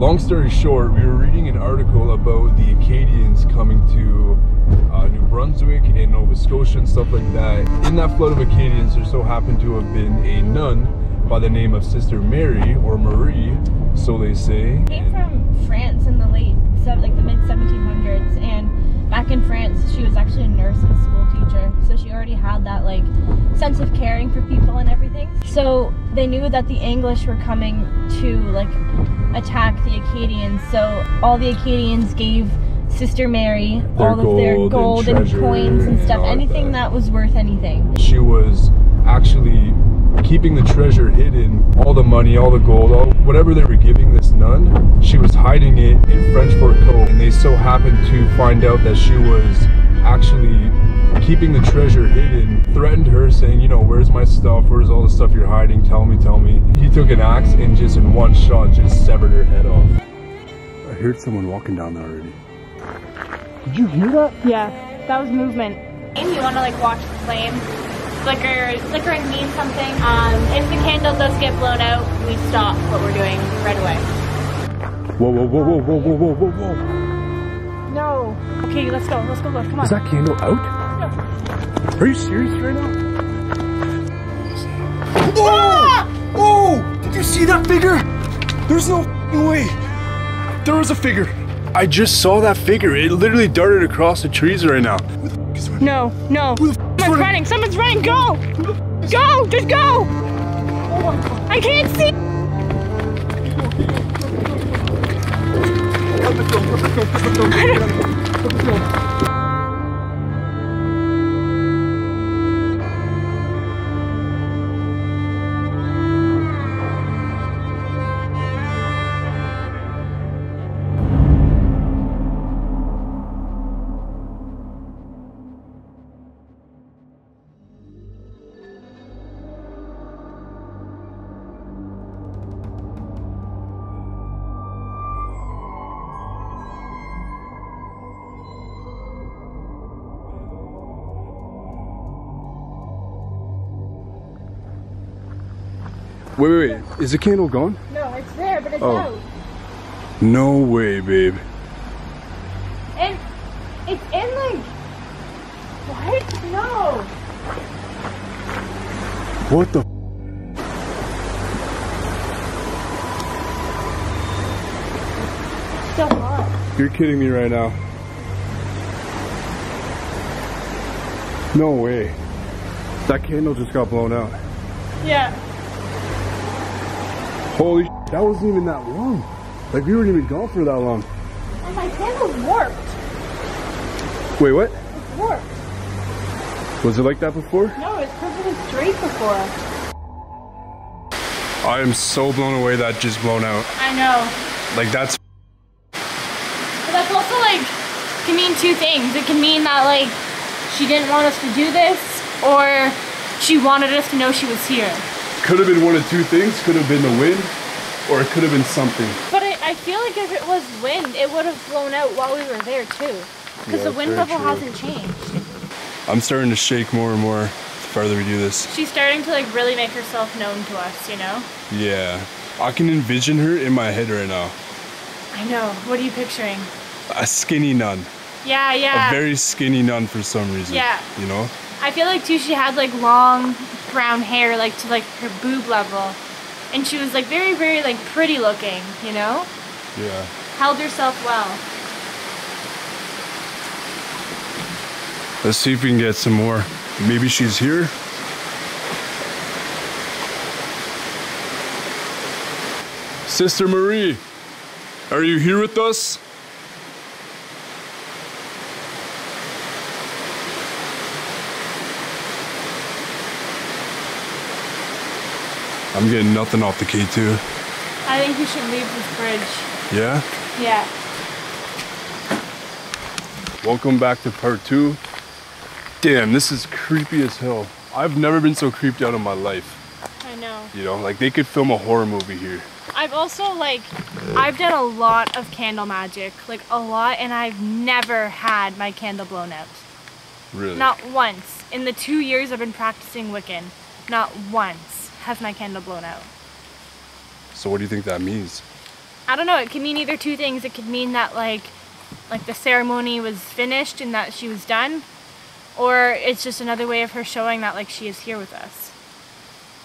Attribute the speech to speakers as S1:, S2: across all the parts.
S1: Long story short, we were reading an article about the Acadians coming to uh, New Brunswick and Nova Scotia and stuff like that. In that flood of Acadians, there so happened to have been a nun by the name of Sister Mary or Marie, so they say.
S2: Came from France in the late, like the mid 1700s, and back in France, she was actually a nurse in school teacher, so she already had that like sense of caring for people and everything. So they knew that the English were coming to like attack the Acadians, so all the Acadians gave Sister Mary
S1: Their
S2: all of their
S1: gold and
S2: and, coins and stuff, anything
S1: that.
S2: that was worth anything.
S1: She was actually keeping the treasure hidden, all the money, all the gold, all, whatever they were giving this nun, she was hiding it in French Fort Cove. And they so happened to find out that she was actually keeping the treasure hidden, threatened her saying, you know, where's my stuff? Where's all the stuff you're hiding? Tell me, tell me. He took an axe and just in one shot just severed her head off. I heard someone walking down there already. Did you hear that?
S2: Yeah, that was movement.
S3: If you want to like watch the flame, flicker, flickering means something. Um, if the candle does get blown out, we stop what we're doing right away.
S1: Whoa, whoa, whoa, whoa, whoa, whoa, whoa, whoa, whoa.
S2: No. Okay, let's go. Let's go look. Come on.
S1: Is that candle out? Are you serious right now? Oh! Oh! Did you see that figure? There's no way. There was a figure. I just saw that figure. It literally darted across the trees right now. Who the is running?
S2: No, no.
S1: Who the f- is
S2: Someone's
S1: running?
S2: running. Someone's running. Go. Go. Just go. I can't see.
S1: Wait, wait, wait. Is the candle gone?
S2: No, it's there, but it's
S1: Oh.
S2: out.
S1: No way, babe.
S2: And it's in like. What? No.
S1: What the?
S2: Still hot.
S1: You're kidding me right now. No way. That candle just got blown out.
S2: Yeah.
S1: Holy sh- that wasn't even that long. Like we weren't even gone for that long.
S2: And my candle's warped.
S1: Wait, what?
S2: It's warped.
S1: Was it like that before?
S2: No, it's perfectly straight before.
S1: I am so blown away that just blown out.
S3: I know.
S1: Like that's
S3: But that's also like can mean two things. It can mean that like she didn't want us to do this, or she wanted us to know she was here.
S1: Could have been one of two things. Could have been the wind, or it could have been something.
S3: But I, I feel like if it was wind, it would have blown out while we were there too. Because
S1: Yeah,
S3: the wind level
S1: true.
S3: hasn't changed.
S1: I'm starting to shake more and more the farther we do this.
S3: She's starting to like really make herself known to us, you know?
S1: Yeah, I can envision her in my head right now.
S3: I know. What are you picturing?
S1: A skinny nun,
S3: Yeah, yeah.
S1: a very skinny nun for some reason.
S3: Yeah.
S1: you know.
S3: I feel like too she had like long brown hair like to like her boob level. And she was like very, very like pretty looking, you know?
S1: Yeah.
S3: Held herself well.
S1: Let's see if we can get some more. Maybe she's here. Sister Marie, are you here with us? I'm getting nothing off the K2.
S3: I think you should leave this bridge.
S1: Yeah?
S3: Yeah.
S1: Welcome back to part two. Damn, this is creepy as hell. I've never been so creeped out in my life.
S3: I know.
S1: You know, like they could film a horror movie here.
S3: I've also like I've done a lot of candle magic, like a lot, and I've never had my candle blown out.
S1: Really?
S3: Not once. In the two years I've been practicing Wiccan, not once has my candle blown out.
S1: So what do you think that means?
S3: I don't know, it could mean either two things. It could mean that like like the ceremony was finished and that she was done. Or it's just another way of her showing that like she is here with us.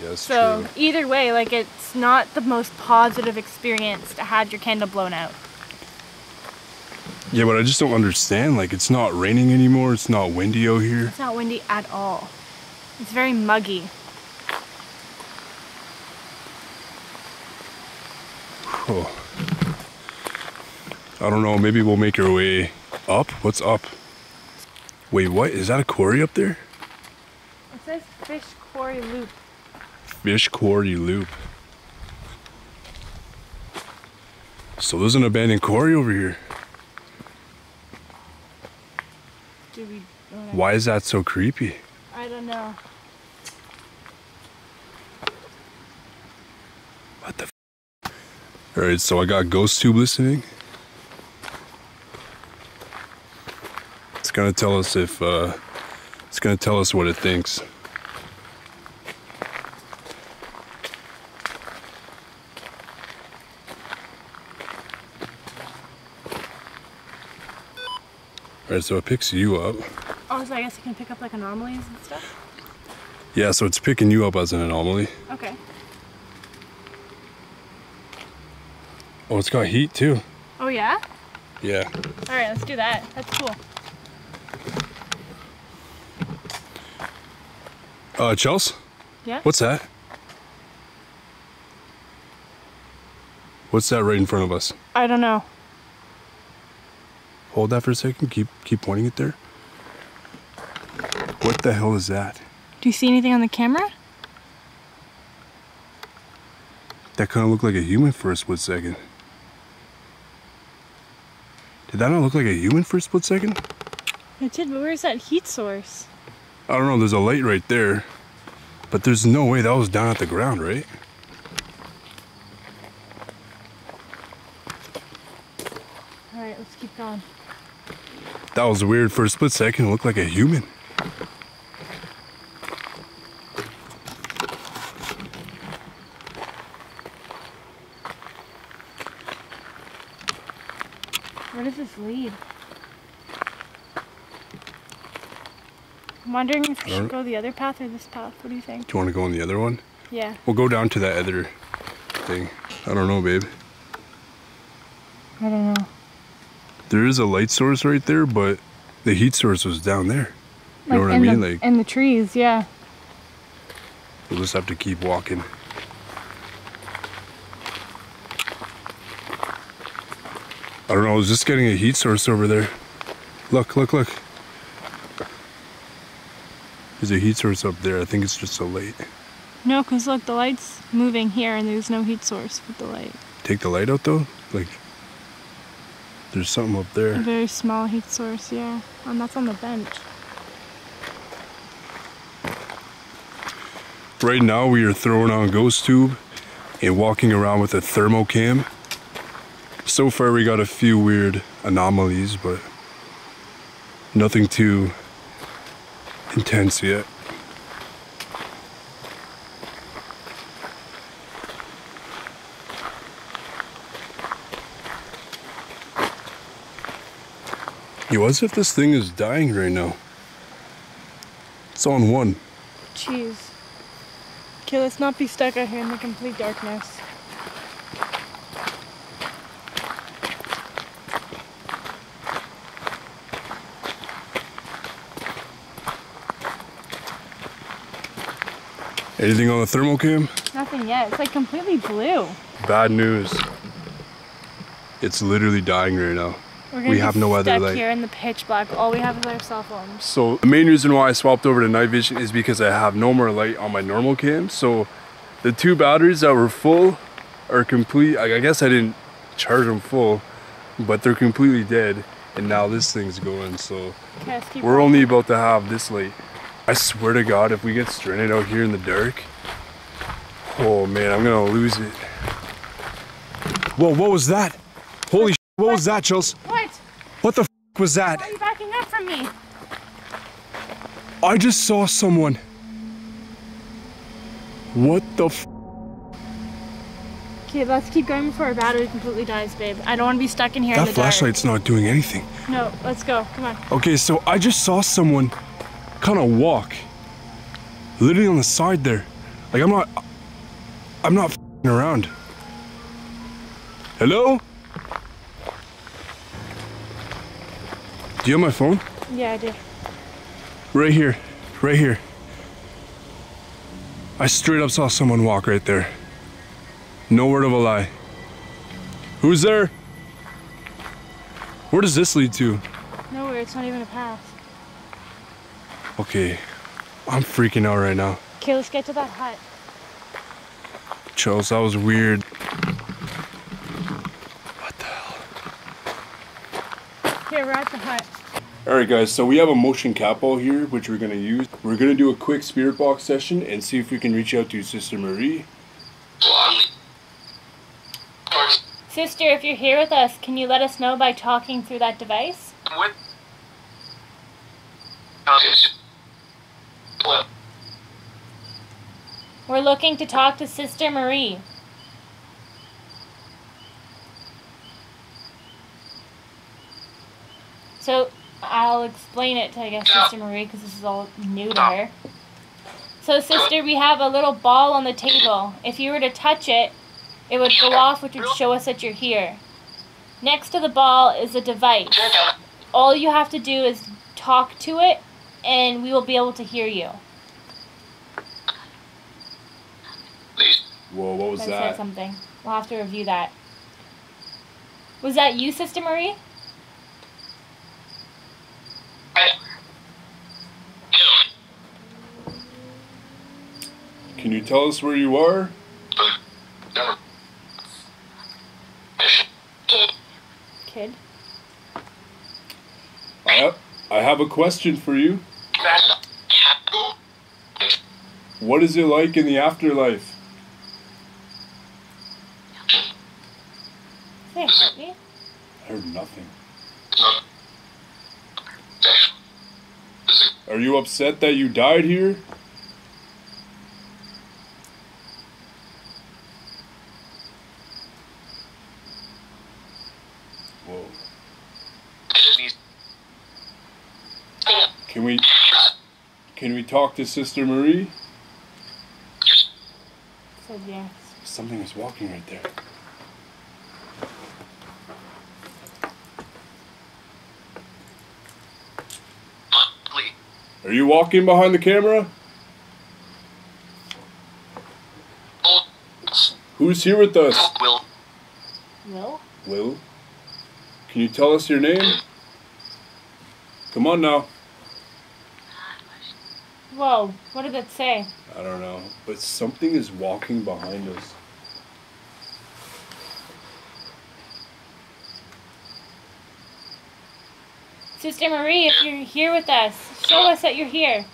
S1: That's
S3: So
S1: true.
S3: either way, like it's not the most positive experience to have your candle blown out.
S1: Yeah, but I just don't understand. Like, it's not raining anymore. It's not windy out here.
S3: It's not windy at all. It's very muggy.
S1: Oh. I don't know. Maybe we'll make our way up. What's up? Wait, what? Is that a quarry up there?
S3: It says Fish Quarry Loop.
S1: Fish Quarry Loop. So there's an abandoned quarry over here.
S3: Do we?
S1: Why is that so creepy?
S3: I don't know.
S1: What the? F- All right, so I got Ghost Tube listening. It's gonna tell us if uh, it's gonna tell us what it thinks. All right, so it picks you up.
S3: Oh, so I guess you can pick up like anomalies and stuff.
S1: Yeah, so it's picking you up as an anomaly.
S3: Okay.
S1: Oh, it's got heat too.
S3: Oh yeah.
S1: Yeah.
S3: All right, let's do that. That's cool.
S1: Uh, Chels,
S3: Yeah.
S1: what's that? What's that right in front of us?
S3: I don't know.
S1: Hold that for a second. Keep keep pointing it there. What the hell is that?
S3: Do you see anything on the camera?
S1: That kind of looked like a human for a split second. Did that not look like a human for a split second?
S3: It did, but where's that heat source?
S1: I don't know. There's a light right there, but there's no way that was down at the ground, right?
S3: All right, let's keep going.
S1: That was weird. For a split second, it looked like a human.
S3: Lead? I'm wondering if we should go the other path or this path. What do you think?
S1: Do you want to go on the other one?
S3: Yeah.
S1: We'll go down to that other thing. I don't know, babe.
S3: I don't know.
S1: There is a light source right there, but the heat source was down there. You know what I mean?
S3: The,
S1: Like,
S3: in the trees, yeah.
S1: we'll just have to keep walking. I don't know. I was just getting a heat source over there. Look, look, look. There's a heat source up there. I think it's just a light.
S3: No, because look, the light's moving here and there's no heat source with the light.
S1: Take the light out though. Like, there's something up there.
S3: A very small heat source, yeah. And that's on the bench.
S1: Right now, we are throwing on Ghost Tube and walking around with a thermocam. So far, we got a few weird anomalies, but nothing too intense yet. Yo, as if this thing is dying right now. It's on one.
S3: Jeez. Okay, let's not be stuck out here in the complete darkness.
S1: Anything on the thermal cam?
S3: Nothing yet. It's like completely blue.
S1: Bad news. It's literally dying right now.
S3: We're gonna
S1: We have no other light.
S3: here in the pitch black. All we have is our cell phones.
S1: So the main reason why I swapped over to night vision is because I have no more light on my normal cam. So the two batteries that were full are complete. I I guess I didn't charge them full, but they're completely dead. And now this thing's going. So we're only about to have this light. I swear to God, if we get stranded out here in the dark, oh man, I'm gonna lose it. Whoa, what was that? Holy sh- what was that, Chels?
S3: What?
S1: What the f- was that?
S3: Why are you backing up from me?
S1: I just saw someone. What the f-
S3: Okay, let's keep going before our battery completely dies, babe. I don't want to be stuck in here in
S1: That
S3: the dark.
S1: flashlight's not doing anything.
S3: No, let's go. Come on.
S1: Okay, so I just saw someone kind of walk, literally on the side there. Like I'm not, I'm not fing around. Hello? Do you have my phone?
S3: Yeah, I do.
S1: Right here, right here. I straight up saw someone walk right there. No word of a lie. Who's there? Where does this lead to?
S3: Nowhere. It's not even a path.
S1: Okay, I'm freaking out right now.
S3: Okay, let's get to that hut.
S1: Charles, that was weird. What the hell?
S3: Okay, we're at the hut.
S1: Alright guys, so we have a motion capo here, which we're gonna use. We're gonna do a quick spirit box session and see if we can reach out to Sister Marie.
S3: Sister, if you're here with us, can you let us know by talking through that device?
S4: What? What?
S3: We're looking to talk to Sister Marie. So I'll explain it to I guess Sister Marie because this is all new to her. So sister, we have a little ball on the table. If you were to touch it, it would go off, which would show us that you're here. Next to the ball is a device. All you have to do is talk to it, and we will be able to hear you.
S4: Please.
S1: Whoa, what was
S3: I said
S1: that?
S3: something. We'll have to review that. Was that you, Sister Marie?
S1: Can you tell us where you are?
S3: Kid.
S1: I have, I have a question for you. What is it like in the afterlife?
S3: Say it, Courtney.
S1: I heard nothing. Are you upset that you died here? Whoa. Can we can we talk to Sister Marie?
S3: Said yes.
S1: Something is walking right there. Are you walking behind the camera? Who's here with us?
S4: Will.
S3: Will?
S1: Will? Can you tell us your name? Come on now.
S3: Whoa, what did it say?
S1: I don't know, but something is walking behind us.
S3: Sister Marie, if you're here with us, show us that you're here.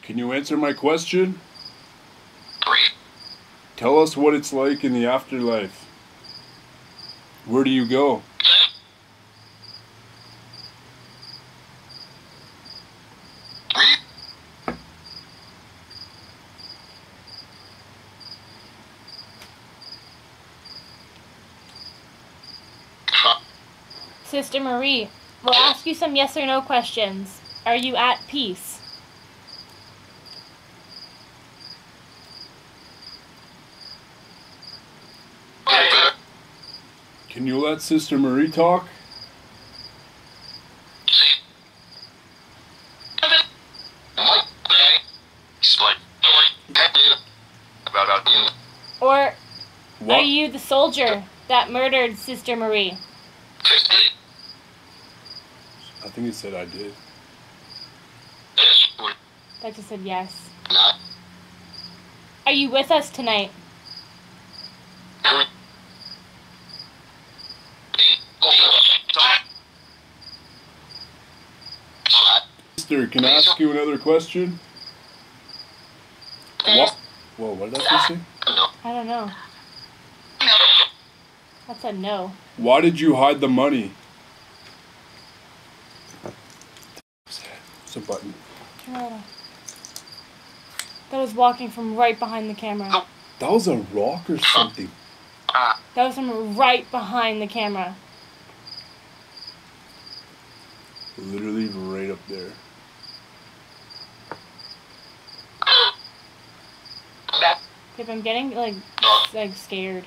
S1: Can you answer my question? Tell us what it's like in the afterlife. Where do you go?
S3: Sister Marie, we'll ask you some yes or no questions. Are you at peace?
S1: Can you let Sister Marie talk?
S3: Or
S1: What?
S3: are you the soldier that murdered Sister Marie?
S1: I think it said I did.
S3: That just said yes. Are you with us tonight?
S1: Sister, can I ask you another question? What? Whoa, what did that say?
S3: I don't know. That's a no.
S1: Why did you hide the money? It's a button. Oh.
S3: That was walking from right behind the camera.
S1: That was a rock or something.
S3: That was from right behind the camera.
S1: Literally right up there.
S3: If I'm getting like like scared.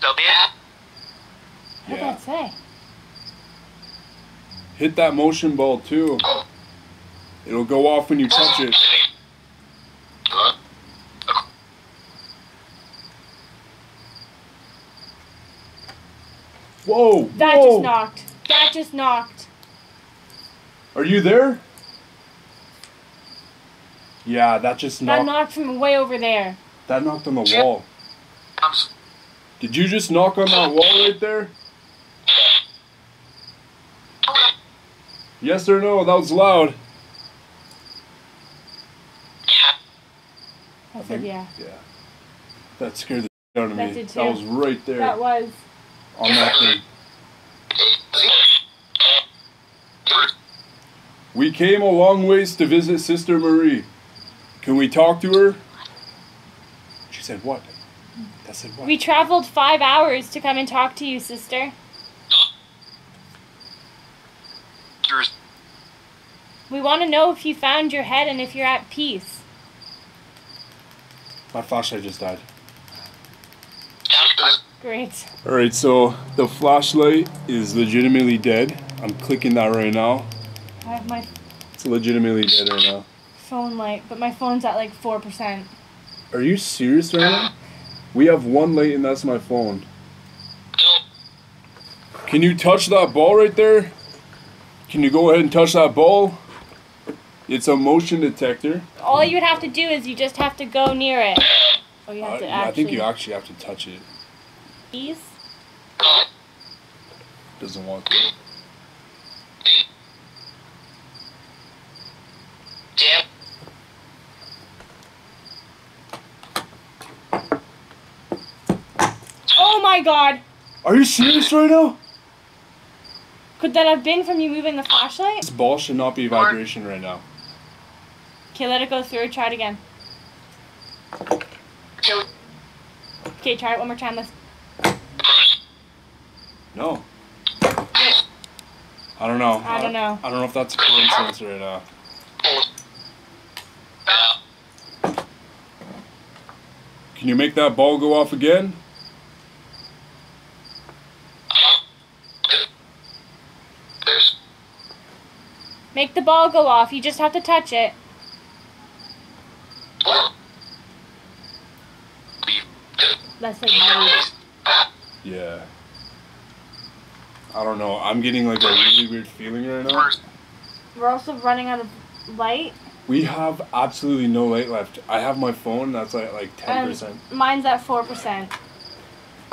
S4: The.
S3: What did
S1: Yeah.
S3: that say?
S1: Hit that motion ball too. It'll go off when you touch it. Whoa!
S3: That
S1: whoa.
S3: just knocked. That just knocked.
S1: Are you there? Yeah, that just knocked.
S3: That
S1: knocked.
S3: knocked from way over there.
S1: that knocked on the wall.
S4: I'm
S1: Did you just knock on that wall right there? Yes or no? That was loud.
S3: I said yeah.
S1: Yeah. That scared the shit out of
S3: That
S1: me.
S3: did
S1: That
S3: too.
S1: was right there
S3: That was.
S1: On that thing. We came a long ways to visit Sister Marie. Can we talk to her? She said what? That said what?
S3: We traveled five hours to come and talk to you, sister. We want to know if you found your head and if you're at peace.
S1: My flashlight just died.
S3: Great.
S1: Alright, so the flashlight is legitimately dead. I'm clicking that right now.
S3: I have my
S1: It's legitimately dead right now.
S3: phone light, but my phone's at like 4%.
S1: Are you serious right now? We have one light and that's my phone. Can you touch that ball right there? Can you go ahead and touch that ball? It's a motion detector.
S3: All you would have to do is you just have to go near it. Oh, you have
S1: Uh,
S3: to
S1: yeah, I think you actually have to touch it.
S3: Peace?
S1: Doesn't want to.
S4: Damn.
S3: Oh my god!
S1: Are you serious right now?
S3: Could that have been from you moving the flashlight?
S1: This ball should not be vibration right now.
S3: Okay, let it go through. Try it again.
S4: Kill.
S3: Okay, try it one more time. Let's.
S1: No. I don't know.
S3: I don't know.
S1: I don't know if that's a coincidence right now. Can you make that ball go off again?
S3: Make the ball go off. You just have to touch it.
S4: Leave.
S3: That's like move.
S1: Yeah. I don't know. I'm getting like a really weird feeling right now.
S3: We're also running out of light.
S1: We have absolutely no light left. I have my phone that's like like ten percent.
S3: Mine's at 4%.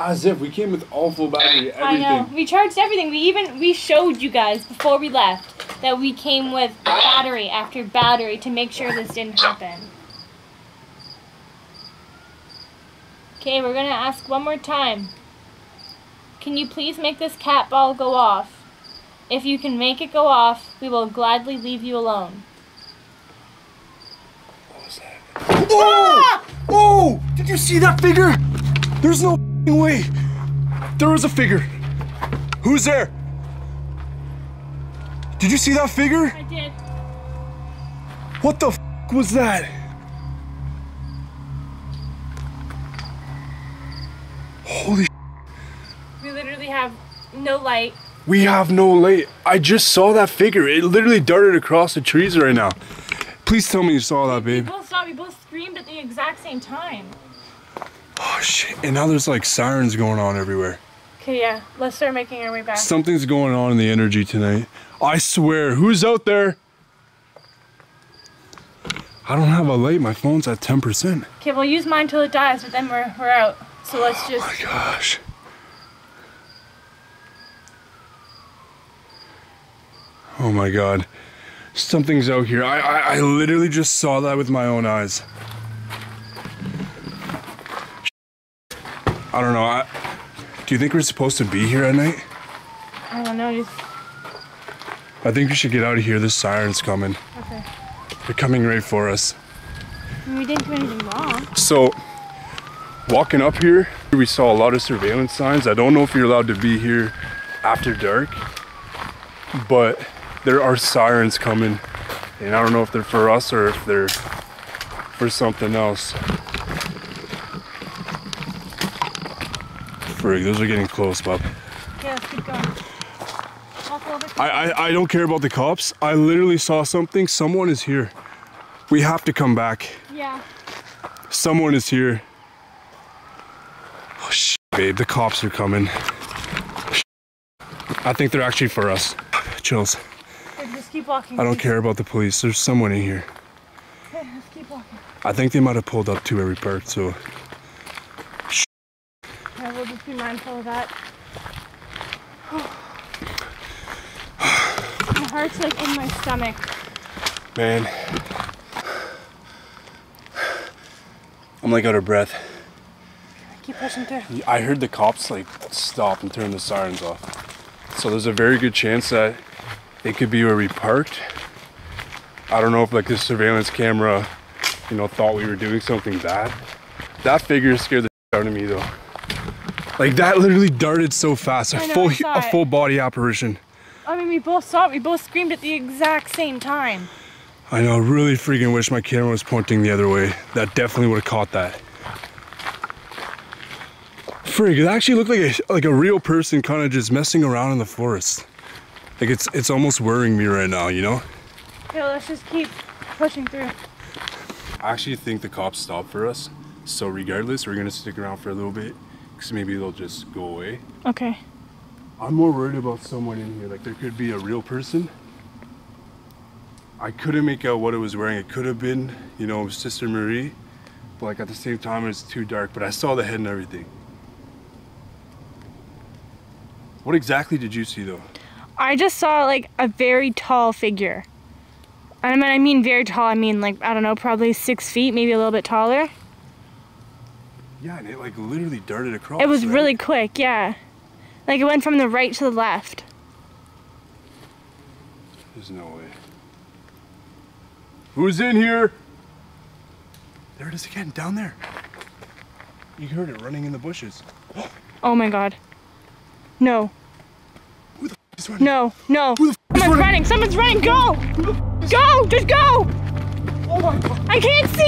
S1: As if we came with all full battery,
S3: I know.
S1: everything.
S3: We charged everything. We even we showed you guys before we left that we came with battery after battery to make sure this didn't happen. Okay, we're gonna ask one more time. Can you please make this cat ball go off? If you can make it go off, we will gladly leave you alone.
S1: What was that? Oh! Oh! Did you see that figure? There's no way. There was a figure. Who's there? Did you see that figure?
S3: I did.
S1: What the f- was that?
S3: Have no light.
S1: We have no light. I just saw that figure. It literally darted across the trees right now. Please tell me you saw that, babe.
S3: We both saw. We both screamed at the exact same time.
S1: Oh shit. And now there's like sirens going on everywhere.
S3: Okay, yeah. Let's start making our way back.
S1: Something's going on in the energy tonight. I swear. Who's out there? I don't have a light. My phone's at 10%.
S3: Okay, we'll use mine till it dies, but then we're, we're out. So let's just.
S1: Oh My gosh. Oh my god. Something's out here. I, I, I literally just saw that with my own eyes. I don't know. I, do you think we're supposed to be here at night?
S3: I don't know.
S1: I think we should get out of here. This siren's coming.
S3: okay.
S1: They're coming right for us.
S3: We didn't do anything wrong.
S1: So, walking up here, we saw a lot of surveillance signs. I don't know if you're allowed to be here after dark, but there are sirens coming. And I don't know if they're for us or if they're for something else. Frig, those are getting close, bub.
S3: Okay, let's keep going.
S1: I, I, I don't care about the cops. I literally saw something. Someone is here. We have to come back.
S3: Yeah.
S1: Someone is here. Oh, sh- babe, the cops are coming. Sh- I think they're actually for us. Chills.
S3: Okay, just keep walking.
S1: I don't care about the police. There's someone in here.
S3: Okay, let's keep walking.
S1: I think they might have pulled up to every part, so
S3: Yeah, we'll just be mindful of that. my heart's like in my stomach.
S1: man. I'm like out of breath.
S3: Keep pushing through.
S1: I heard the cops like stop and turn the sirens off. So there's a very good chance that it could be where we parked. I don't know if like the surveillance camera, you know, thought we were doing something bad. That figure scared the out of me though. Like that literally darted so fast. A
S3: know,
S1: full a full body apparition.
S3: I mean, we both saw it. We both screamed at the exact same time.
S1: I know, really freaking wish my camera was pointing the other way. That definitely would have caught that. Frig, it actually looked like a like a real person kind of just messing around in the forest. Like it's it's almost worrying me right now, you know?
S3: Okay, let's just keep pushing through.
S1: I actually think the cops stopped for us. So regardless, we're gonna stick around for a little bit. Cause maybe they'll just go away.
S3: Okay.
S1: I'm more worried about someone in here. Like there could be a real person. I couldn't make out what it was wearing. It could have been, you know, Sister Marie. But like at the same time, it's too dark. But I saw the head and everything. What exactly did you see though?
S3: I just saw like a very tall figure. And when I mean very tall, I mean like, I don't know, probably six feet, maybe a little bit taller.
S1: Yeah, and it like literally darted across.
S3: It was
S1: right?
S3: really quick, yeah. Like it went from the right to the left.
S1: There's no way. Who's in here? There it is again, down there. You heard it running in the bushes.
S3: Oh my god. No,
S1: Running.
S3: no, no.
S1: Who the f-
S3: Someone's
S1: running?
S3: running, someone's running, go! Go, just go!
S1: Oh my god.
S3: I can't see!